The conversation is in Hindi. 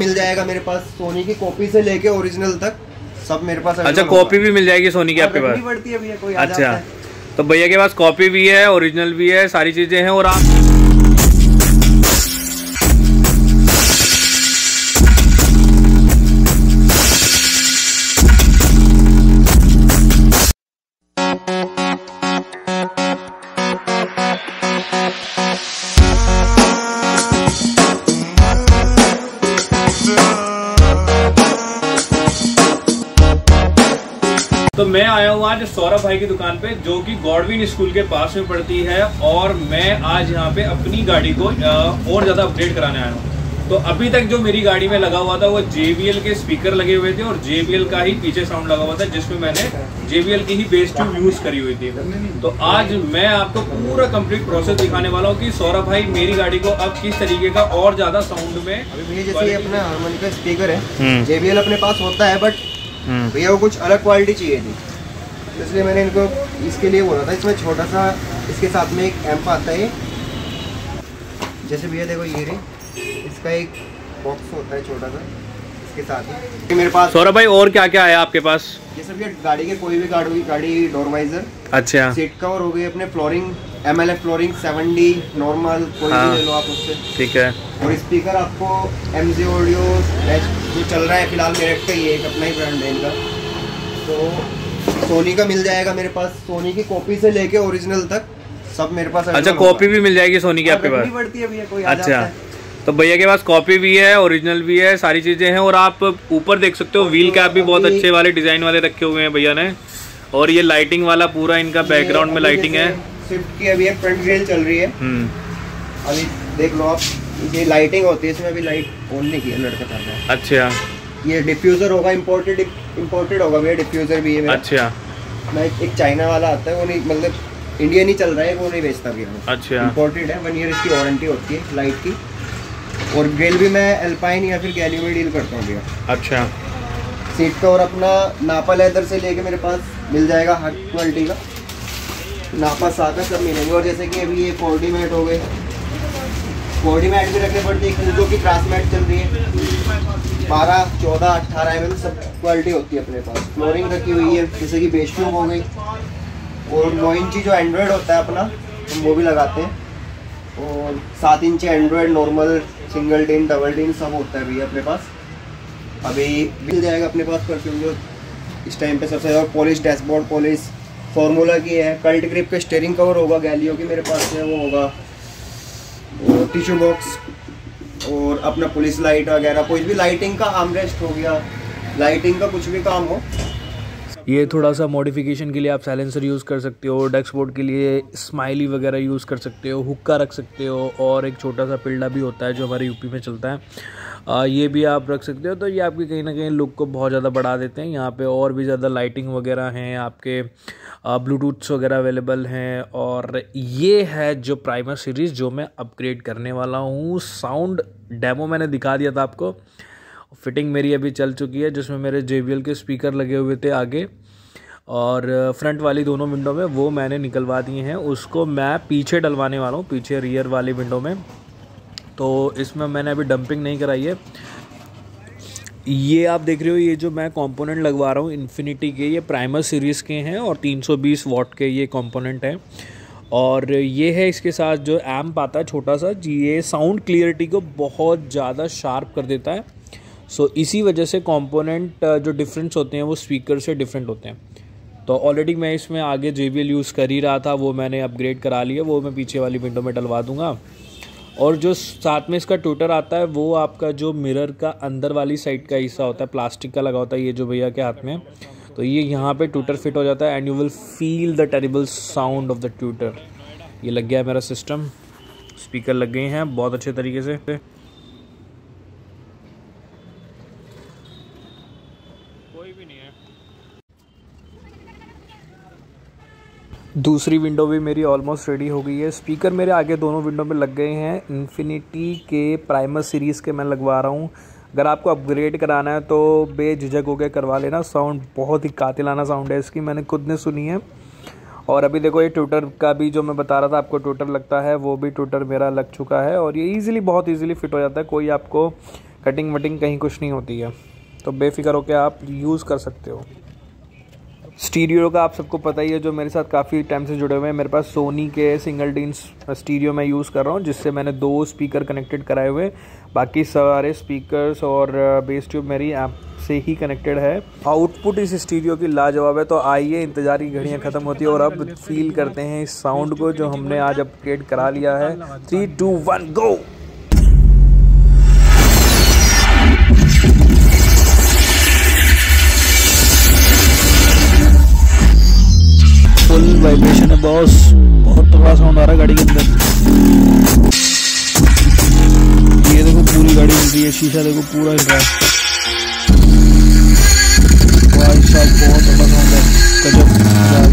मिल जाएगा मेरे पास सोनी की कॉपी से लेके ओरिजिनल तक। सब मेरे पास अच्छा कॉपी भी मिल जाएगी सोनी की हाँ, आपके पास? पड़ती है भैया कोई अच्छा। तो भैया के पास कॉपी भी है ओरिजिनल भी है सारी चीज़ें हैं और आप तो मैं आया हूँ आज सौरभ भाई की दुकान पे जो कि गॉडविन स्कूल के पास में पड़ती है और मैं आज यहाँ पे अपनी गाड़ी को और ज़्यादा अपडेट कराने आया हूँ तो अभी तक जो मेरी गाड़ी में लगा हुआ था वो JBL के स्पीकर लगे हुए थे और JBL का ही पीछे साउंड लगा हुआ था जिसमें मैंने JBL की ही बेस ट्यूब यूज़ करी हुई थी तो आज मैं आपको पूरा कंप्लीट प्रोसेस दिखाने वाला हूँ कि सौरभ भाई मेरी गाड़ी को अब किस तरीके का और ज़्यादा साउंड में अभी भैया जैसे ये अपना हारमोनी का स्पीकर है हम्म। JBL अपने पास होता है बट हम्म, भैया, वो कुछ अलग क्वालिटी चाहिए थी। इसलिए मैंने इनको इसके लिए बोला था। इसमें छोटा सा, इसके साथ में एक एम्प आता है। जैसे भैया, देखो ये इसका एक बॉक्स होता है छोटा सा। इसके साथ ही। मेरे पास सौरभ भाई और क्या क्या है आपके पास? जैसे भैया गाड़ी के कोई भी गाड़ी गाड़ी डोर वाइजर अच्छा। सीट कवर हो गई अपने flooring M L F flooring seven D normal कोई हाँ। भी ले लो आप उससे। ठीक है। और स्पीकर आपको एम जी ऑडियो जो चल रहा है फ़िलहाल मेरे का ये एक अपना ही ब्रांड है इनका। तो सोनी का मिल जाएगा मेरे पास। सोनी की कॉपी से लेके ओरिजिनल तक सब मेरे पास अच्छा कॉपी भी मिल जाएगी सोनी की हाँ, आपके पास? पड़ती है भैया कोई अच्छा। है। तो भैया के पास कॉपी भी है ओरिजिनल भी है सारी चीज़ें हैं और आप ऊपर देख सकते हो व्हील कैप भी बहुत अच्छे वाले डिज़ाइन वाले रखे हुए हैं भैया ने। और ये लाइटिंग वाला पूरा इनका बैकग्राउंड में लाइटिंग है। स्विफ्ट की अभी फ्रंट ग्रिल चल रही है। हम्म। अभी देख लो आप ये लाइटिंग होती है इसमें अभी लाइट ऑन नहीं की है लड़का कर रहा है अच्छा। ये डिफ्यूजर होगा इम्पोर्टेड इम्पोर्टेड होगा भैया डिफ्यूजर भी है मेरा। अच्छा। मैं एक चाइना वाला आता है वो नहीं मतलब इंडियन ही चल रहा है वो नहीं बेचता भैया। अच्छा। इम्पोर्टेड है वन ईयर इसकी वारंटी होती है लाइट की। और ग्रिल भी मैं अल्पाइन या फिर गैली में डील करता हूँ भैया। अच्छा। सीट कवर अपना नापा लेदर से लेके मेरे पास मिल जाएगा हर क्वालिटी का। नापा साका सब मिलेंगे। और जैसे कि अभी ये कोर्डी मैट हो गए। कोर्डी मैट भी रखने पड़ती है। कूदो की क्रास मैट चल रही है। बारह चौदह अट्ठारह एम सब क्वालिटी होती है अपने पास। फ्लोरिंग रखी हुई है। जैसे कि बेस ट्यूब हो गई। और नौ इंची जो एंड्रॉयड होता है अपना हम वो भी लगाते हैं। और सात इंची android normal single DIN double DIN सब होता है भैया अपने पास। अभी मिल जाएगा अपने पास परफ्यूम जो इस टाइम पे सबसे ज़्यादा पॉलिश डैशबोर्ड पॉलिश फॉर्मूला की है। कल्ट ग्रिप का स्टेयरिंग कवर होगा गैलियो की मेरे पास है वो होगा। और टिश्यू बॉक्स और अपना पुलिस लाइट वगैरह, कोई भी लाइटिंग का आर्मरेस्ट हो गया। लाइटिंग का कुछ भी काम हो ये थोड़ा सा मॉडिफिकेशन के लिए आप साइलेंसर यूज़ कर सकते हो डैशबोर्ड के लिए स्माइली वगैरह यूज़ कर सकते हो हुक्का रख सकते हो और एक छोटा सा पिल्डा भी होता है जो हमारे यूपी में चलता है। आ, ये भी आप रख सकते हो तो ये आपकी कहीं ना कहीं लुक को बहुत ज़्यादा बढ़ा देते हैं। यहाँ पे और भी ज़्यादा लाइटिंग वगैरह हैं आपके ब्लूटूथ्स वगैरह अवेलेबल हैं और ये है जो प्राइमर सीरीज़ जो मैं अपग्रेड करने वाला हूँ। साउंड डेमो मैंने दिखा दिया था आपको। फिटिंग मेरी अभी चल चुकी है, जिसमें मेरे JBL के स्पीकर लगे हुए थे आगे। और फ्रंट वाली दोनों विंडो में वो मैंने निकलवा दिए हैं। उसको मैं पीछे डलवाने वाला हूँ, पीछे रियर वाली विंडो में। तो इसमें मैंने अभी डंपिंग नहीं कराई है। ये आप देख रहे हो, ये जो मैं कंपोनेंट लगवा रहा हूँ, इन्फिनिटी के, ये प्राइमर सीरीज़ के हैं और 320 वॉट के ये कंपोनेंट हैं। और ये है इसके साथ जो एम्प आता है छोटा सा, ये साउंड क्लियरिटी को बहुत ज़्यादा शार्प कर देता है। सो so, इसी वजह से कंपोनेंट जो डिफरेंस होते हैं वो स्पीकर से डिफरेंट होते हैं। तो ऑलरेडी मैं इसमें आगे जे यूज़ कर ही रहा था वो मैंने अपग्रेड करा लिया वो मैं पीछे वाली विंडो में डलवा दूँगा। और जो साथ में इसका ट्यूटर आता है वो आपका जो मिरर का अंदर वाली साइड का हिस्सा होता है प्लास्टिक का लगा होता है ये जो भैया के हाथ में तो ये यहाँ पे ट्यूटर फिट हो जाता है and you will feel the terrible sound of the tweeter ये लग गया है मेरा सिस्टम स्पीकर लग गए हैं बहुत अच्छे तरीके से कोई भी नहीं है दूसरी विंडो भी मेरी ऑलमोस्ट रेडी हो गई है। स्पीकर मेरे आगे दोनों विंडो में लग गए हैं। इन्फिनिटी के प्राइमर सीरीज़ के मैं लगवा रहा हूँ। अगर आपको अपग्रेड कराना है तो बेझिझक होकर करवा लेना। साउंड बहुत ही कातिलाना साउंड है इसकी, मैंने खुद ने सुनी है। और अभी देखो ये ट्विटर का भी जो मैं बता रहा था, आपको ट्विटर लगता है, वो भी ट्विटर मेरा लग चुका है। और ये इजीली बहुत इजीली फिट हो जाता है। कोई आपको कटिंग वटिंग कहीं कुछ नहीं होती है। तो बेफिक्र होकर आप यूज़ कर सकते हो। स्टीरियो का आप सबको पता ही है, जो मेरे साथ काफ़ी टाइम से जुड़े हुए हैं। मेरे पास सोनी के सिंगल टीन स्टीरियो मैं यूज़ कर रहा हूँ, जिससे मैंने दो स्पीकर कनेक्टेड कराए हुए बाकी सारे स्पीकर्स और बेस ट्यूब मेरी ऐप से ही कनेक्टेड है। आउटपुट इस स्टीरियो की लाजवाब है तो आइए, इंतज़ार की घड़ियाँ ख़त्म होती है और अब फील करते हैं इस साउंड को, जो हमने आज अपग्रेड करा लिया है। Three two one go vibration है बॉस बहुत तगड़ा साउंड आ रहा है गाड़ी के अंदर। ये देखो पूरी गाड़ी हिल रही है, शीशा देखो पूरा हिल रहा है। भाई साहब, बहुत तगड़ा साउंड है। गजब।